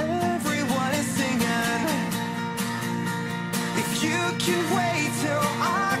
Everyone is singing. If you can wait till I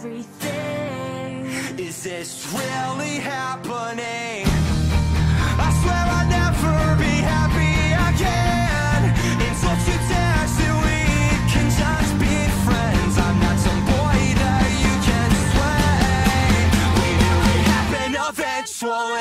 everything. Is this really happening? I swear I'll never be happy again. It's what you text that we can just be friends. I'm not some boy that you can sway. We knew it happened eventually.